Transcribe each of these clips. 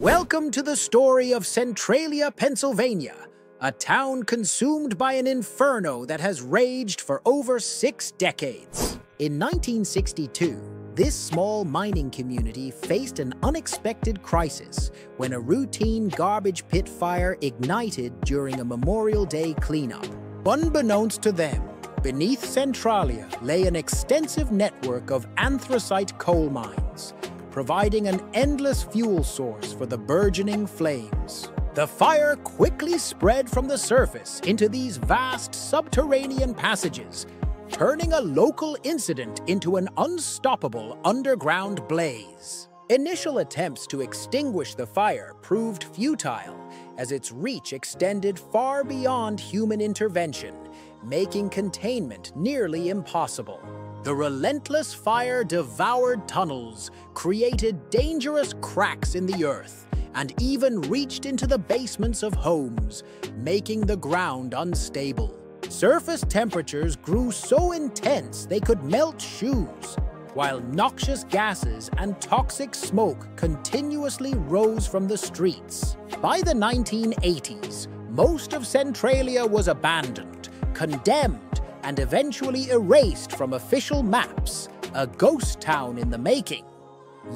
Welcome to the story of Centralia, Pennsylvania, a town consumed by an inferno that has raged for over six decades. In 1962, this small mining community faced an unexpected crisis when a routine garbage pit fire ignited during a Memorial Day cleanup. Unbeknownst to them, beneath Centralia lay an extensive network of anthracite coal mines, providing an endless fuel source for the burgeoning flames. The fire quickly spread from the surface into these vast subterranean passages, turning a local incident into an unstoppable underground blaze. Initial attempts to extinguish the fire proved futile, as its reach extended far beyond human intervention, making containment nearly impossible. The relentless fire devoured tunnels, created dangerous cracks in the earth, and even reached into the basements of homes, making the ground unstable. Surface temperatures grew so intense they could melt shoes, while noxious gases and toxic smoke continuously rose from the streets. By the 1980s, most of Centralia was abandoned, condemned, and eventually erased from official maps, a ghost town in the making.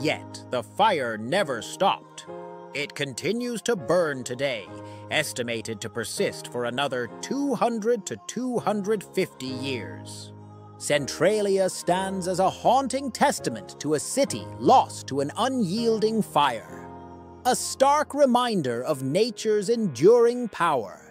Yet, the fire never stopped. It continues to burn today, estimated to persist for another 200 to 250 years. Centralia stands as a haunting testament to a city lost to an unyielding fire. A stark reminder of nature's enduring power